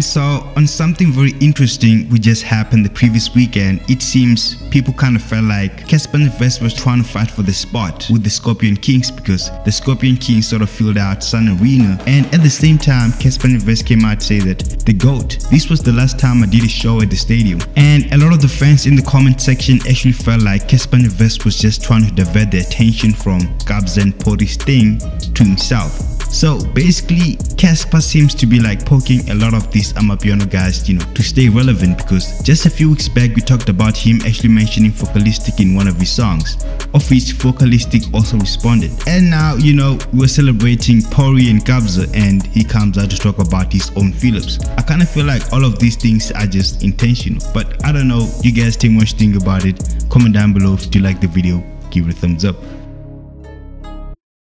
And so, on something very interesting which just happened the previous weekend, it seems people kind of felt like Cassper Nyovest was trying to fight for the spot with the Scorpion Kings because the Scorpion Kings sort of filled out Sun Arena. And at the same time, Cassper Nyovest came out to say that the GOAT, this was the last time I did a show at the stadium. And a lot of the fans in the comment section actually felt like Cassper Nyovest was just trying to divert the attention from Kabza and Phori's thing to himself. So basically, Cassper seems to be like poking a lot of these Amapiano guys, you know, to stay relevant because just a few weeks back we talked about him actually mentioning Focalistic in one of his songs, of which Focalistic also responded. And now, you know, we're celebrating Phori and Kabza and he comes out to talk about his own feelings. I kind of feel like all of these things are just intentional, but I don't know, you guys think much think about it. Comment down below if you like the video, give it a thumbs up.